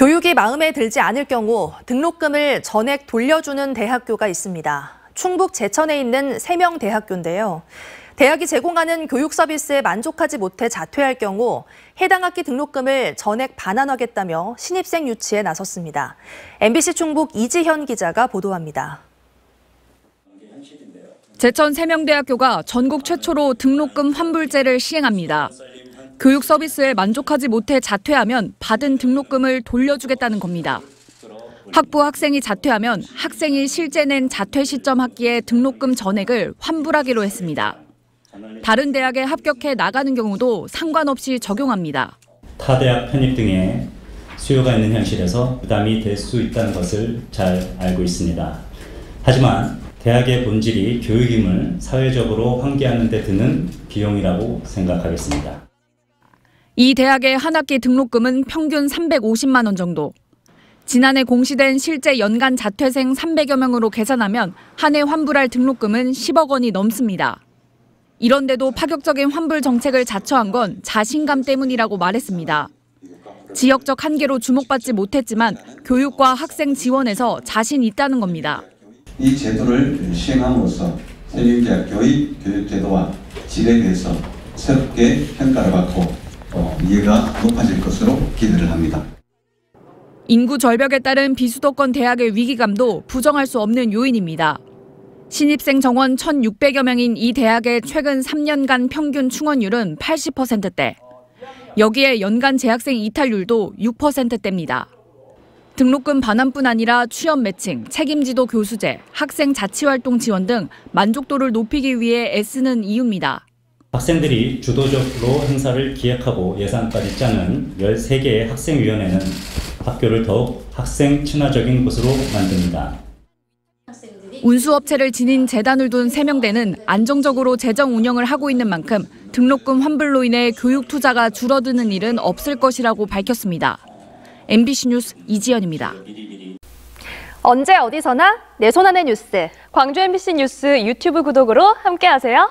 교육이 마음에 들지 않을 경우 등록금을 전액 돌려주는 대학교가 있습니다. 충북 제천에 있는 세명 대학교인데요. 대학이 제공하는 교육 서비스에 만족하지 못해 자퇴할 경우 해당 학기 등록금을 전액 반환하겠다며 신입생 유치에 나섰습니다. MBC 충북 이지현 기자가 보도합니다. 제천 세명대학교가 전국 최초로 등록금 환불제를 시행합니다. 교육 서비스에 만족하지 못해 자퇴하면 받은 등록금을 돌려주겠다는 겁니다. 학부 학생이 자퇴하면 학생이 실제 낸 자퇴 시점 학기의 등록금 전액을 환불하기로 했습니다. 다른 대학에 합격해 나가는 경우도 상관없이 적용합니다. 타 대학 편입 등의 수요가 있는 현실에서 부담이 될 수 있다는 것을 잘 알고 있습니다. 하지만 대학의 본질이 교육임을 사회적으로 환기하는 데 드는 비용이라고 생각하겠습니다. 이 대학의 한 학기 등록금은 평균 350만 원 정도. 지난해 공시된 실제 연간 자퇴생 300여 명으로 계산하면 한 해 환불할 등록금은 10억 원이 넘습니다. 이런데도 파격적인 환불 정책을 자처한 건 자신감 때문이라고 말했습니다. 지역적 한계로 주목받지 못했지만 교육과 학생 지원에서 자신 있다는 겁니다. 이 제도를 시행함으로써 세림대학교의 교육제도와 질에 대해서 새롭게 평가를 받고 어, 이해가 높아질 것으로 기대를 합니다. 인구 절벽에 따른 비수도권 대학의 위기감도 부정할 수 없는 요인입니다. 신입생 정원 1,600여 명인 이 대학의 최근 3년간 평균 충원율은 80%대. 여기에 연간 재학생 이탈률도 6%대입니다. 등록금 반환뿐 아니라 취업 매칭, 책임지도 교수제, 학생 자치활동 지원 등 만족도를 높이기 위해 애쓰는 이유입니다. 학생들이 주도적으로 행사를 기획하고 예산까지 짜는 13개의 학생위원회는 학교를 더욱 학생 친화적인 곳으로 만듭니다. 운수업체를 지닌 재단을 둔 세명대는 안정적으로 재정 운영을 하고 있는 만큼 등록금 환불로 인해 교육 투자가 줄어드는 일은 없을 것이라고 밝혔습니다. MBC 뉴스 이지연입니다. 언제 어디서나 내 손 안의 뉴스. 광주 MBC 뉴스 유튜브 구독으로 함께하세요.